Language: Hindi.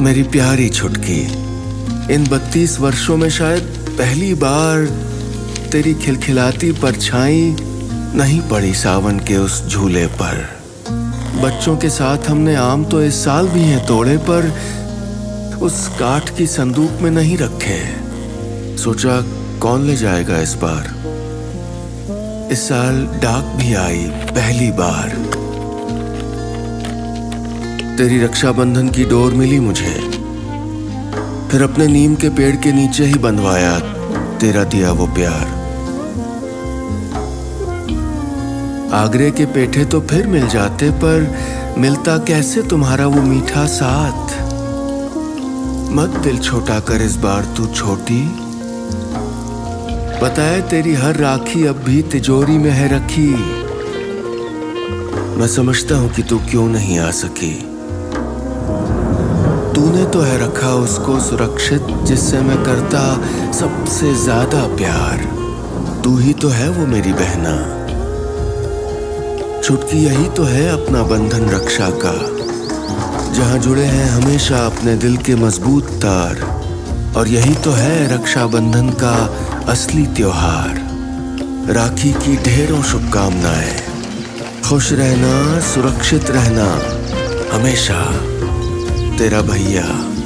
मेरी प्यारी छुटकी, इन बत्तीस वर्षों में शायद पहली बार तेरी खिलखिलाती परछाई नहीं पड़ी सावन के उस झूले पर। बच्चों के साथ हमने आम तो इस साल भी हैं तोड़े, पर उस काठ की संदूक में नहीं रखे। सोचा कौन ले जाएगा इस बार? इस साल डाक भी आई पहली बार। तेरी रक्षाबंधन की डोर मिली मुझे। फिर अपने नीम के पेड़ के नीचे ही बंधवाया तेरा दिया वो प्यार। आगरे के पेठे तो फिर मिल जाते, पर मिलता कैसे तुम्हारा वो मीठा साथ? मत दिल छोटा कर इस बार तू छोटी। बताए तेरी हर राखी अब भी तिजोरी में है रखी। मैं समझता हूँ कि तू क्यों नहीं आ सकी। तूने तो है रखा उसको सुरक्षित, जिससे मैं करता सबसे ज़्यादा प्यार। तू ही तो है वो मेरी बहना। छुटकी यही तो है अपना बंधन रक्षा का। जहाँ जुड़े हैं हमेशा अपने दिल के मज़बूत तार। और यही तो है रक्षाबंधन का असली त्योहार। राखी की ढेरों शुभकामनाएँ। खुश रहना, सुरक्षित रहना, हमेशा। तेरा भैया।